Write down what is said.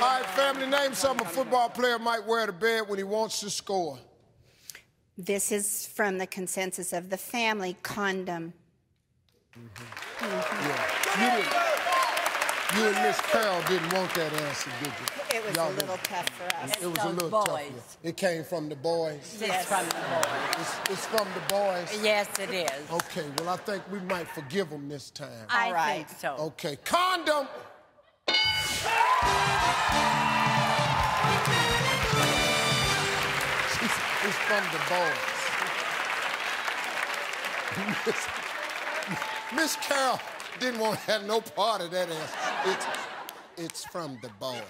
All right, family, name something a football player might wear to bed when he wants to score. This is from the consensus of the family condom. Mm-hmm. Yeah. You, didn't, you and Miss Carol didn't want that answer, did you? It was Y'all a little tough for us. It was a those little tough. yeah. It came from the boys. It's from the boy. It's, it's from the boys. Yes, it is. Okay, well, I think we might forgive them this time. I All right. think so. Okay, condom. It's from the boys. Miss, Miss Carol didn't want to have no part of that answer. It's, it's from the boys.